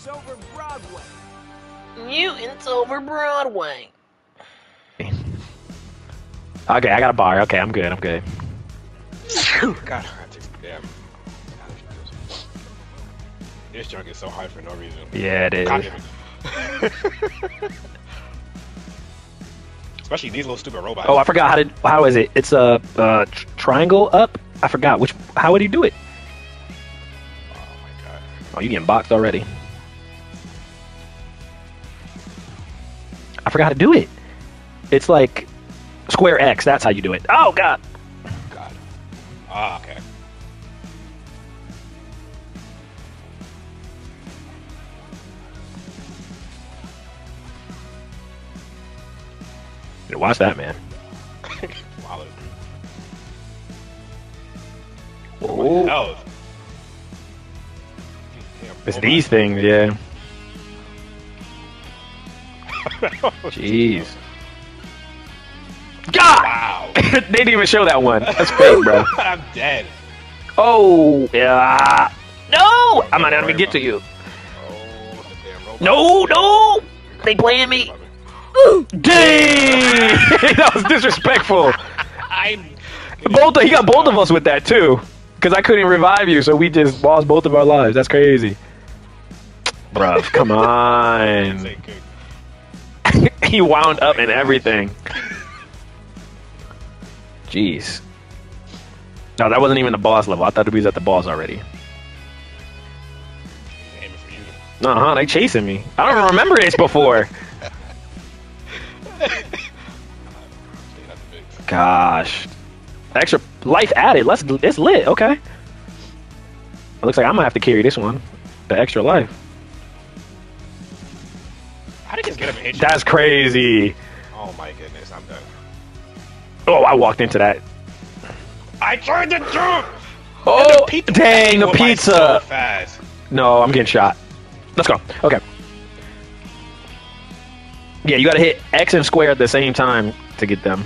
Mutants over Broadway. Mutants over Broadway. Okay, I got a bar. Okay, I'm good. I'm good. God, I take damn. This junk is so high for no reason. Yeah, it is. God damn it. Especially these little stupid robots. Oh, I forgot how to. How is it? It's a uh, tr- triangle up. I forgot which. How would he do it? Oh my god. Oh, you getting boxed already? I forgot how to do it. It's like square X. That's how you do it. Oh God. God. Ah, okay. Watch that, man. wow. Oh, it's these things, yeah. Jeez. God! Wow. they didn't even show that one. That's fake, bro. I'm dead. Oh, yeah. No! I'm not even get to you. Oh. No, no! They playing me. Dang! that was disrespectful. I'm. Both he got both of us with that too, because I couldn't revive you, so we just lost both of our lives. That's crazy. Bruh, come on. He wound up in everything. Jeez. No, that wasn't even the boss level. I thought we was at the boss already. Uh huh. They chasing me. I don't remember this before. Stay at the big. Gosh. Extra life added. Let's. It's lit. Okay. It looks like I'm gonna have to carry this one. The extra life. How did just get hit? That's crazy. Oh my goodness, I'm done. Oh, I walked into that. I tried to jump! Oh, pizza dang, the pizza. So. No, I'm getting shot. Let's go. Okay. Yeah, you gotta hit X and square at the same time to get them.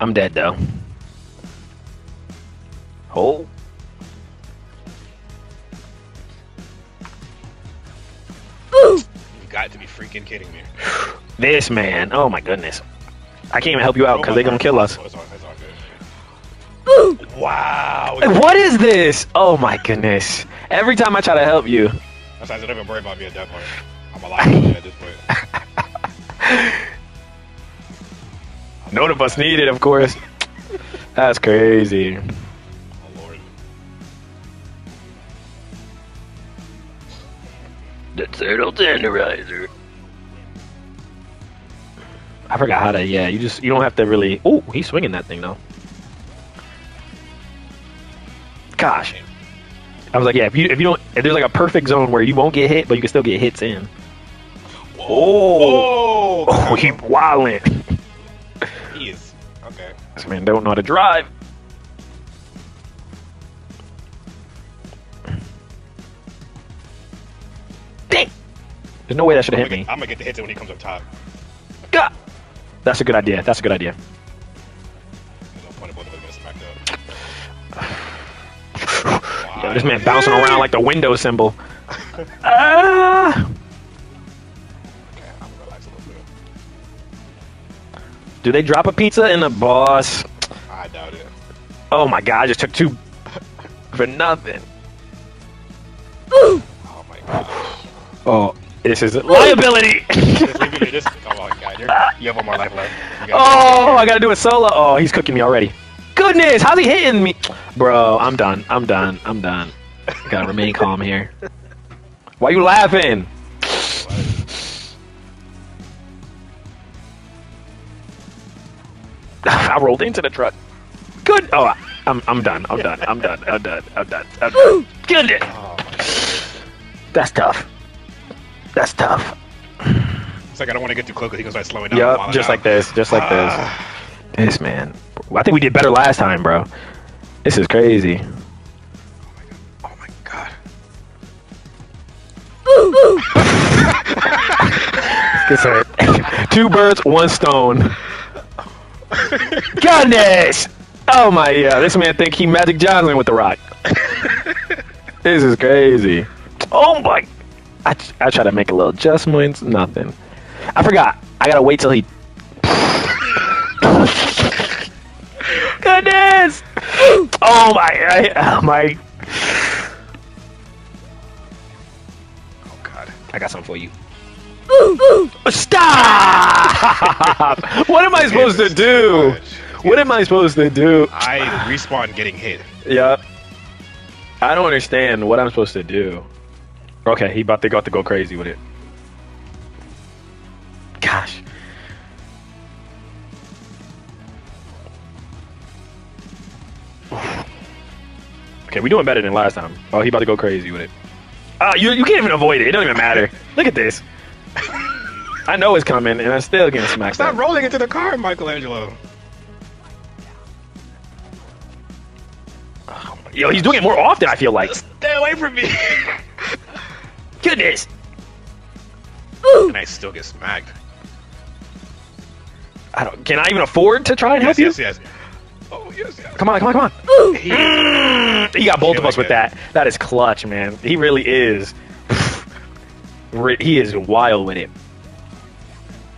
I'm dead though. Oh. You've got to be freaking kidding me. This man. Oh my goodness. I can't even help you out because they're gonna kill us. Oh, it's all, it's all good. wow. What is this? Oh my goodness. Every time I try to help you. That's why I don't even worry about me at that point. I'm alive at this point. None of us need it, of course. That's crazy. The turtle tenderizer. I forgot how to. Yeah, you just you don't have to really. Oh, he's swinging that thing though. Gosh, I was like, yeah. If you if you don't, if there's like a perfect zone where you won't get hit, but you can still get hits in. Oh, Oh, oh, he wildin'. He is. Okay. This man don't know how to drive. Dang. There's no way that should I'm have gonna, hit get, me. I'm gonna get the hits when he comes up top. God. That's a good idea. That's a good idea. There's no point in both of us getting smacked up. Yo, this man bouncing around like the window symbol. Ah! Do they drop a pizza in the boss? I doubt it. Oh my god, I just took two for nothing. Oh my god. Oh, this is a liability. just leave me just. Oh my god, you're, have one more life left. Oh, I gotta do it solo. Oh, he's cooking me already. Goodness, how's he hitting me? Bro, I'm done. I'm done. I'm done. Gotta remain calm here. Why are you laughing? I rolled into the truck. Good. Oh, I'm, I'm done. I'm done. I'm done. I'm done. I'm done. I'm done. Goodness. Oh That's tough. That's tough. It's like I don't want to get too close because he goes by slowing down. Yup, while just I'm like this. Just like this. Ah. This man. I think we did better last time, bro. This is crazy. Oh my god. Good sir. Two birds, one stone. Goodness! Oh my god, this man think he Magic Johnson with the rock. this is crazy. Oh my! I, I try to make a little adjustments, nothing. I forgot. I gotta wait till he. Goodness! Oh my! I, oh my! Oh god. I got something for you. Stop! what am I supposed to do? What am I supposed to do? I respawn getting hit. Yep. I don't understand what I'm supposed to do. Okay, he about to got to go crazy with it. Gosh. Okay, we doing better than last time. Oh, he about to go crazy with it. Ah, you you can't even avoid it. It don't even matter. Look at this. I know it's coming, and I'm still getting smacked. Stop up. rolling into the car, Michelangelo. Yo, he's doing it more often. I feel like. Stay away from me. Goodness. and I still get smacked. I don't. Can I even afford to try and help Yes, you? yes, yes. Oh, yes, yes. Come on, come on, come on. He, Mm, He got both of us with Killing that. That is clutch, man. He really is. He is wild with it.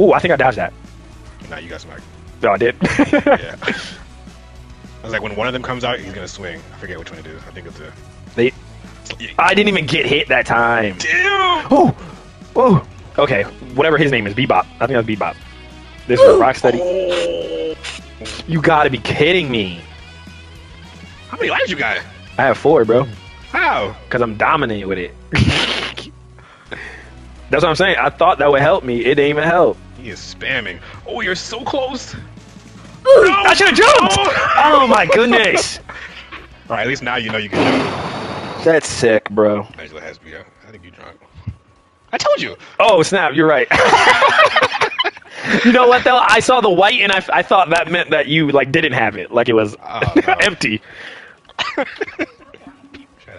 Ooh, I think I dodged that. nah, you got smacked. No, I did. Yeah. I was like, when one of them comes out, he's gonna swing. I forget which one it is. I think it's a. They, I didn't even get hit that time. Damn! Oh, oh. Okay, whatever his name is, Bebop. I think that's Bebop. This is Rocksteady. Oh. You gotta be kidding me. How many lives you got? I have four, bro. How? Because I'm dominant with it. That's what I'm saying. I thought that would help me. It didn't even help. He is spamming. Oh, you're so close. I should have jumped! Oh my goodness. All right, at least now you know you can jump. That's sick, bro. Angela has. I think you drunk. I told you. Oh, snap. You're right. you know what, though? I saw the white and I, I thought that meant that you, like, didn't have it. Like it was Oh, no. empty.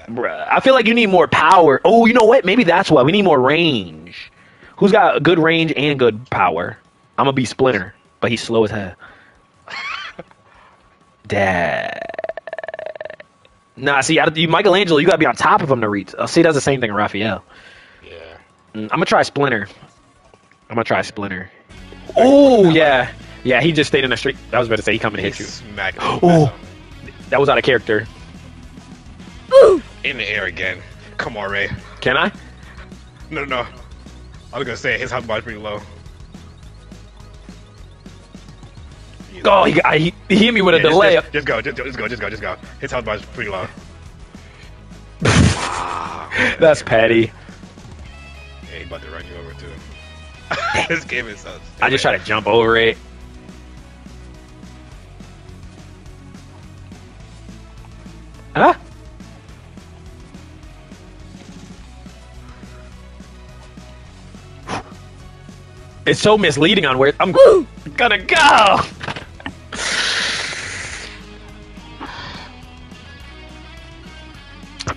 Bruh. I feel like you need more power. Oh, you know what? Maybe that's why. We need more range. Who's got good range and good power? I'm going to be Splinter, but he's slow as hell. Dad. Nah, see, I, you, Michelangelo, you gotta be on top of him to reach. Uh, see, that's the same thing in Raphael. Yeah. Mm, I'm gonna try Splinter. I'm gonna try Splinter. Oh yeah, yeah. He just stayed in the street. I was about to say he coming to hit you. Smack. Oh. That was out of character. Ooh. In the air again. Come on, Ray. Can I? No, no. I was gonna say his health bar is pretty low. Oh, he, got, he, he hit me with a Yeah, just- delay. Just, just go, just, just go, just go, just go. His health bar is pretty low. That's petty. Yeah, he about to run you over too. this game is so. I just try to jump over it. Huh? It's so misleading on where I'm gonna go.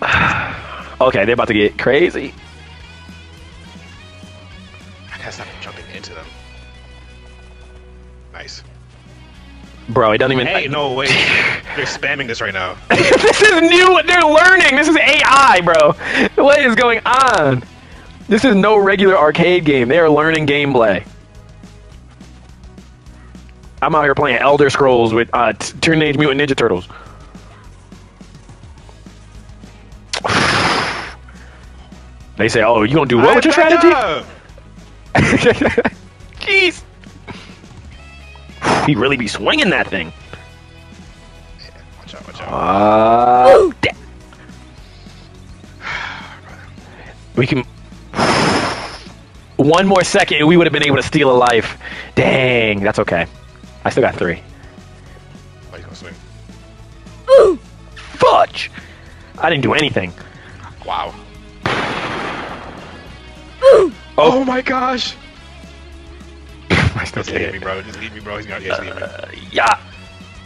okay, they're about to get crazy. I gotta stop jumping into them. Nice. Bro, it doesn't even. Hey, no wait. They're spamming this right now. this is new. They're learning. This is AI, bro. What is going on? This is no regular arcade game. They are learning gameplay. I'm out here playing Elder Scrolls with uh, t- Teenage Mutant Ninja Turtles. they say, "Oh, you gonna do what with your strategy?" Jeez. He really be swinging that thing. Watch out! Watch out! Uh, we can. One more second, we would have been able to steal a life. Dang, that's okay. I still got three. Oh, he's gonna swing. Ooh, Fudge! I didn't do anything. Wow. Ooh. Oh. my gosh! I still Just leave me, bro. Just leave me, bro. He's gonna just leave me. Yeah,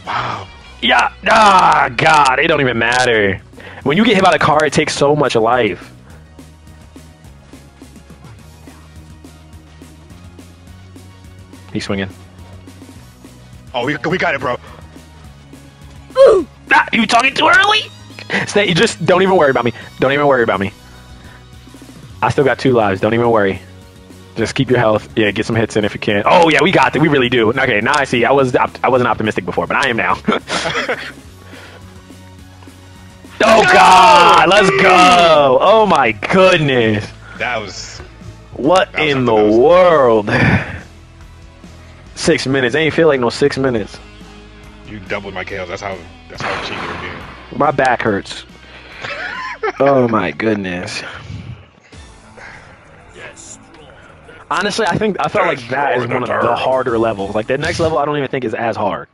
Wow. yeah. Ah, God, it don't even matter. When you get hit by the car, it takes so much life. He's swinging. Oh, we, we got it, bro. Ooh! Ah, you talking too early? Stay. You just don't even worry about me. Don't even worry about me. I still got two lives. Don't even worry. Just keep your health. Yeah, get some hits in if you can. Oh yeah, we got it. We really do. Okay, now I see. I was I wasn't optimistic before, but I am now. oh God, let's go. Oh my goodness. That was. What That was in the world? Six minutes. Ain't feel like no six minutes. You doubled my kills. That's how. That's how cheap you were being. My back hurts. oh my goodness. Honestly, I think I felt like that is one of the harder levels. Like the next level, I don't even think is as hard.